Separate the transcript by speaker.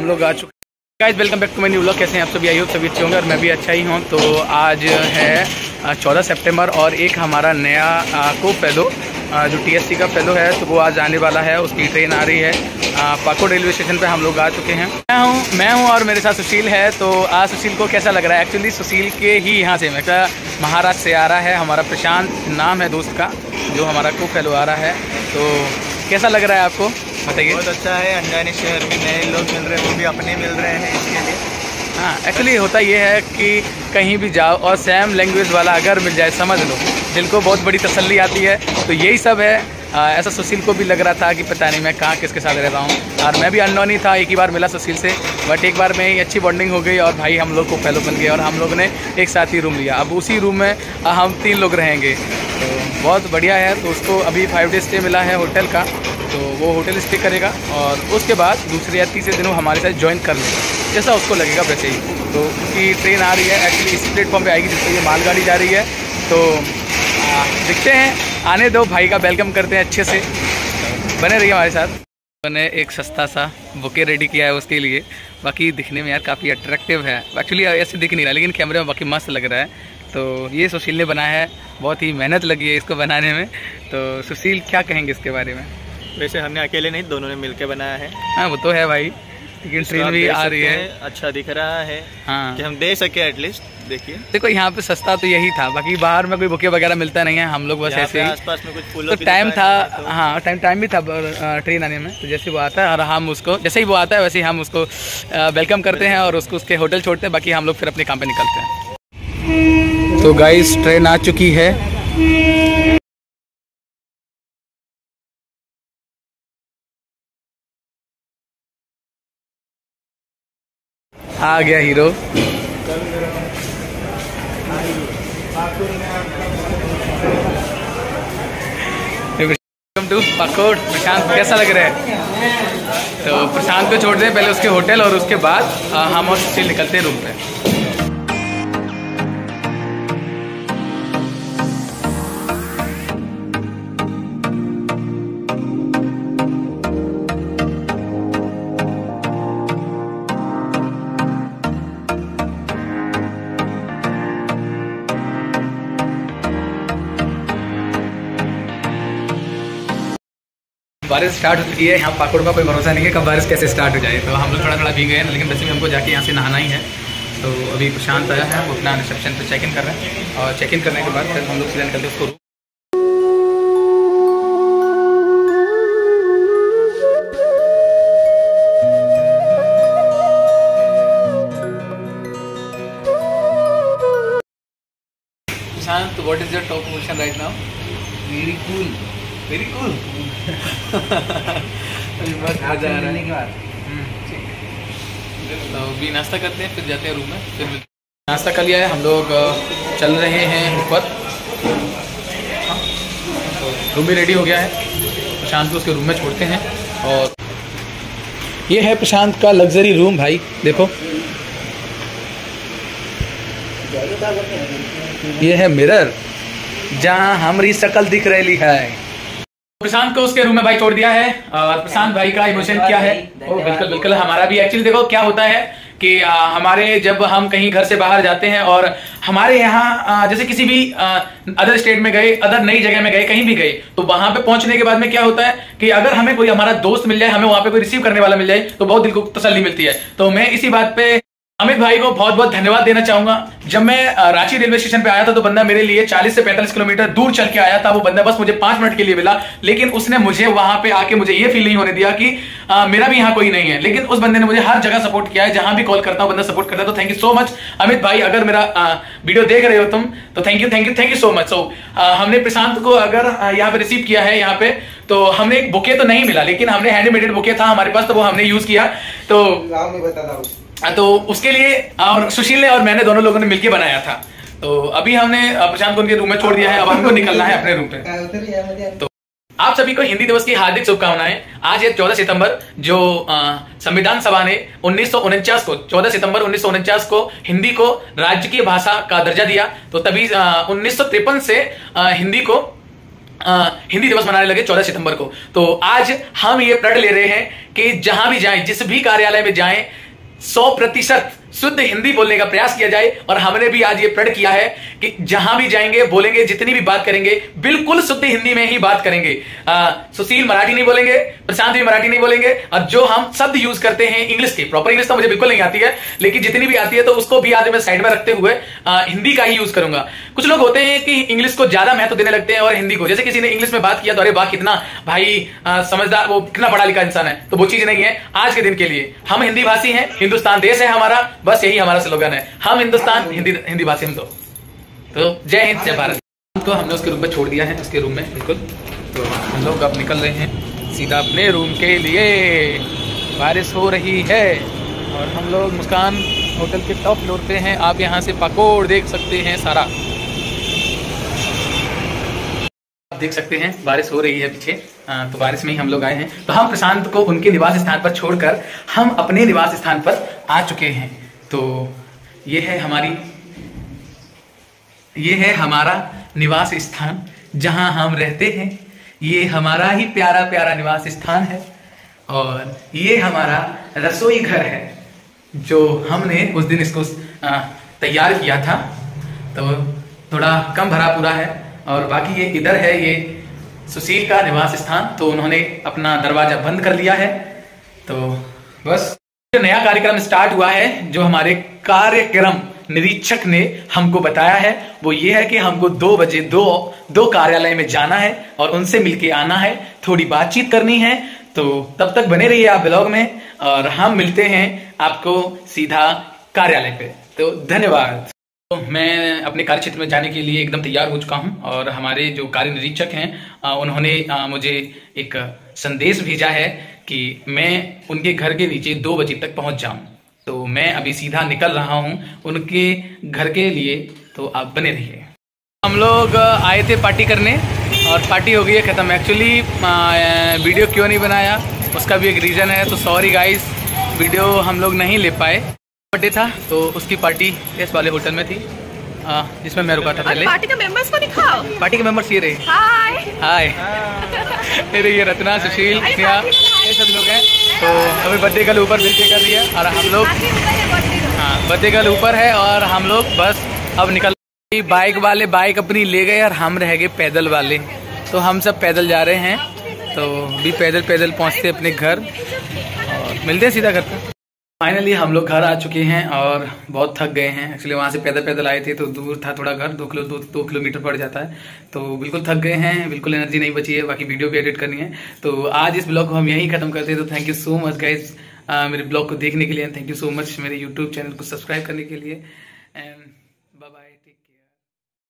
Speaker 1: हम लोग आ चुके guys welcome back to my new blog कैसे हैं आप सभी? आई हो सभी अच्छे होंगे और मैं भी अच्छा ही हूँ। तो आज है चौदह सितंबर और एक हमारा नया को फेलो जो टीएससी का फेलो है तो वो आज आने वाला है। उसकी ट्रेन आ रही है। पाको रेलवे स्टेशन पे हम लोग आ चुके हैं। मैं हूँ मैं हूँ और मेरे साथ सुशील है। तो आज सुशील को कैसा लग रहा है? एक्चुअली सुशील के ही यहाँ से मैं क्या महाराष्ट्र से आ रहा है। हमारा प्रशांत नाम है दोस्त का, जो हमारा को फेलो आ रहा है। तो कैसा लग रहा है आपको?
Speaker 2: बताइए। बहुत अच्छा है अनजाने शहर में नए लोग मिल रहे हैं वो भी अपने मिल रहे हैं इसके लिए।
Speaker 1: हाँ एक्चुअली होता ये है कि कहीं भी जाओ और सेम लैंग्वेज वाला अगर मिल जाए समझ लो। दिल को बहुत बड़ी तसल्ली आती है तो यही सब है। आ, ऐसा सुशील को भी लग रहा था कि पता नहीं मैं कहाँ किसके साथ रह रहा हूँ। और मैं भी अननोन ही था एक ही बार मिला सुशील से बट एक बार में ही अच्छी बॉन्डिंग हो गई और भाई हम लोग को फैलो बन गया और हम लोग ने एक साथ ही रूम लिया। अब उसी रूम में हम तीन लोग रहेंगे। तो बहुत बढ़िया है तो उसको अभी फाइव डेज़ स्टे मिला है होटल का तो वो होटल स्टे करेगा और उसके बाद दूसरे या तीसरे दिनों हमारे साथ ज्वाइन कर लेगा। जैसा उसको लगेगा वैसे ही। तो उसकी ट्रेन आ रही है एक्चुअली इसी प्लेटफॉर्म पे आएगी जिससे ये मालगाड़ी जा रही है। तो देखते हैं। आने दो भाई का वेलकम करते हैं अच्छे से। बने रहिए हमारे साथ। मैंने एक सस्ता सा बुके रेडी किया है उसके लिए। बाकी दिखने में यार काफ़ी अट्रैक्टिव है। एक्चुअली ऐसे दिख नहीं रहा लेकिन कैमरे में बाकी मस्त लग रहा है। तो ये सुशील ने बनाया है। बहुत ही मेहनत लगी है इसको बनाने में। तो सुशील क्या कहेंगे इसके बारे में?
Speaker 2: वैसे हमने अकेले नहीं दोनों ने मिलकर बनाया है।
Speaker 1: हाँ वो तो है भाई। लेकिन ट्रेन भी आ रही है।
Speaker 2: अच्छा दिख रहा है हाँ। कि हम दे सके एटलीस्ट देखिए।
Speaker 1: देखो यहाँ पे सस्ता तो यही था बाकी बाहर में कोई बुके वगैरह मिलता नहीं है हम लोग बस ऐसे ही।
Speaker 2: आसपास में कुछ फूलों
Speaker 1: तो टाइम था तो। हाँ टाइम टाइम भी था ट्रेन आने में। तो जैसे वो आता है और हम उसको जैसे ही वो आता है वैसे ही हम उसको वेलकम करते हैं और उसको उसके होटल छोड़ते हैं बाकी हम लोग फिर अपने काम पे निकलते हैं। तो गाइस ट्रेन आ चुकी है। आ गया हीरो। प्रशांत, कैसा लग रहा है? तो प्रशांत को छोड़ दें, पहले उसके होटल और उसके बाद हम और निकलते हैं रूम पे। बारिश स्टार्ट हो चुकी है, यहाँ पाकुड़ का कोई भरोसा नहीं है कब बारिश कैसे स्टार्ट हो जाए। तो हम लोग थोड़ा थोड़ा भीग गए हैं, लेकिन वैसे भी हमको जाके यहाँ से नहाना ही है। तो अभी प्रशांत आया है, वो अपना रिसेप्शन पर चेक इन कर रहे हैं। और चेक इन करने के बाद फिर हम लोग सीधा निकलते उसको Prashant what is your top position right now
Speaker 2: very cool very cool
Speaker 1: मज़ा आ रहा है। हम्म, तो अभी नाश्ता करते हैं फिर जाते हैं रूम में फिर नाश्ता कर लिया है हम लोग चल रहे हैं ऊपर। हाँ, रूम भी रेडी हो गया है। प्रशांत को उसके रूम में छोड़ते हैं और ये है प्रशांत का लग्जरी रूम भाई देखो। ये है मिरर जहाँ हमारी शक्ल दिख रही है। प्रशांत को उसके रूम में भाई छोड़ दिया है। प्रशांत भाई का इमोशन क्या है? ओ बिल्कुल बिल्कुल हमारा भी एक्चुअली देखो क्या होता है कि आ, हमारे जब हम कहीं घर से बाहर जाते हैं और हमारे यहाँ जैसे किसी भी अदर स्टेट में गए अदर नई जगह में गए कहीं भी गए तो वहाँ पे पहुँचने के बाद में क्या होता है कि अगर हमें कोई हमारा दोस्त मिल जाए हमें वहाँ पे कोई रिसीव करने वाला मिल जाए तो बहुत दिल को तसली मिलती है। तो मैं इसी बात पे अमित भाई को बहुत बहुत धन्यवाद देना चाहूँगा। जब मैं रांची रेलवे स्टेशन पे आया था तो बंदा मेरे लिए 40 से 45 किलोमीटर दूर चल के आया था। वो बंदा बस मुझे पाँच मिनट के लिए मिला लेकिन उसने मुझे वहाँ पे आके मुझे ये फील नहीं होने दिया कि आ, मेरा भी यहाँ कोई नहीं है। लेकिन उस बंदे ने मुझे हर जगह सपोर्ट किया है जहाँ भी कॉल करता हूँ बंदा सपोर्ट करता है। तो thank you so much Amit भाई अगर मेरा वीडियो देख रहे हो तुम तो thank you thank you thank you so much so हमने प्रशांत को अगर यहाँ पे रिसीव किया है यहाँ पे तो हमने एक बुके तो नहीं मिला लेकिन हमने हैंडमेडेड बुके था हमारे पास तो वो हमने यूज़ किया। तो तो उसके लिए और सुशील ने और मैंने दोनों लोगों ने मिलकर बनाया था। तो अभी हमने प्रशांत को उनके रूम में छोड़ दिया है अब हमको निकलना है अपने रूम पे। तो आप सभी को हिंदी दिवस की हार्दिक शुभकामनाएँ। आज है चौदह सितंबर जो संविधान सभा ने उन्नीस सौ उनचास को चौदह सितंबर उन्नीस सौ उनचास को हिंदी को राज्य की भाषा का दर्जा दिया। तो तभी उन्नीस सौ तिरपन से आ, हिंदी को आ, हिंदी दिवस मनाने लगे 14 सितंबर को। तो आज हम ये प्रण ले रहे हैं कि जहाँ भी जाएँ जिस भी कार्यालय में जाएँ सौ प्रतिशत। शुद्ध हिंदी बोलने का प्रयास किया जाए और हमने भी आज ये प्रण किया है कि जहाँ भी जाएँगे बोलेंगे जितनी भी बात करेंगे बिल्कुल शुद्ध हिंदी में ही बात करेंगे। आ, सुशील मराठी नहीं बोलेंगे प्रशांत भी मराठी नहीं बोलेंगे और जो हम शब्द यूज़ करते हैं इंग्लिश के प्रॉपर इंग्लिश तो मुझे बिल्कुल नहीं आती है लेकिन जितनी भी आती है तो उसको भी आज मैं साइड में रखते हुए आ, हिंदी का ही यूज़ करूँगा। कुछ लोग होते हैं कि इंग्लिश को ज़्यादा महत्व देने लगते हैं और हिंदी को। जैसे किसी ने इंग्लिश में बात किया तो अरे वाह कितना भाई समझदार वो कितना पढ़ा लिखा इंसान है तो वो चीज़ नहीं है। आज के दिन के लिए हम हिंदी भाषी हैं हिंदुस्तान देश है हमारा बस यही हमारा स्लोगन है। हम हिंदुस्तान, हिंदी हिंदी भाषी हम तो। तो जय हिंद, जय भारत। तो हमने उसके रूम में छोड़ दिया है, उसके रूम में, बिल्कुल। तो हम लोग अब निकल रहे हैं सीधा अपने रूम के लिए। बारिश हो रही है और हम लोग मुस्कान होटल के टॉप फ्लोर पे हैं। आप यहाँ से पकोड़ देख सकते हैं सारा। आप देख सकते हैं, बारिश हो रही है पीछे। तो बारिश में ही हम लोग आए हैं। तो हम प्रशांत को उनके निवास स्थान पर छोड़कर हम अपने निवास स्थान पर आ चुके हैं। तो ये है हमारी, ये है हमारा निवास स्थान, जहाँ हम रहते हैं। ये हमारा ही प्यारा प्यारा निवास स्थान है और ये हमारा रसोई घर है, जो हमने उस दिन इसको तैयार किया था। तो थोड़ा कम भरा पूरा है और बाकी ये इधर है ये सुशील का निवास स्थान तो उन्होंने अपना दरवाज़ा बंद कर लिया है। तो बस जो नया कार्यक्रम स्टार्ट हुआ है, जो हमारे कार्यक्रम निरीक्षक ने हमको बताया है, वो ये है कि हमको दो बजे, दो दो कार्यालय में जाना है और उनसे मिलके आना है, थोड़ी बातचीत करनी है तो तब तक बने रहिए आप ब्लॉग में और हम मिलते हैं आपको सीधा कार्यालय पे। तो धन्यवाद। तो मैं अपने कार्य क्षेत्र में जाने के लिए एकदम तैयार हो चुका हूँ और हमारे जो कार्य निरीक्षक हैं उन्होंने मुझे एक संदेश भेजा है कि मैं उनके घर के नीचे दो बजे तक पहुँच जाऊँ। तो मैं अभी सीधा निकल रहा हूँ उनके घर के लिए तो आप बने रहिए। हम लोग आए थे पार्टी करने, और पार्टी हो गई है ख़त्म। एक्चुअली वीडियो क्यों नहीं बनाया? उसका भी एक रीज़न है तो सॉरी गाइस वीडियो हम लोग नहीं ले पाए। बर्थडे था तो उसकी पार्टी इस वाले होटल में थी। जिसमें मैं रुका था पहले
Speaker 3: पार्टी के मेंबर्स को दिखाओ।
Speaker 1: पार्टी के मेंबर्स ये रहे। हाय हाय मेरे ये रत्ना सुशील स्नेहा ये सब लोग हैं। तो अभी बर्थडे कल ऊपर बिल्कुल कर दिया और हम लोग हाँ बर्थडे कल ऊपर है और हम लोग बस अब निकल बाइक वाले बाइक अपनी ले गए और हम रह गए पैदल वाले। तो हम सब पैदल जा रहे हैं। तो भी पैदल पैदल पहुँचते अपने घर। और मिलते हैं सीधा घर पर फाइनली हम लोग घर आ चुके हैं और बहुत थक गए हैं। एक्चुअली वहाँ से पैदल पैदल आए थे तो दूर था थोड़ा घर दो किलो दो, दो किलोमीटर पड़ जाता है। तो बिल्कुल थक गए हैं बिल्कुल एनर्जी नहीं बची है बाकी वीडियो भी एडिट करनी है। तो आज इस ब्लॉग को हम यहीं खत्म करते हैं। तो thank you so much guys मेरे ब्लॉग को देखने के लिए। थैंक यू सो मच मेरे यूट्यूब चैनल को सब्सक्राइब करने के लिए। एंड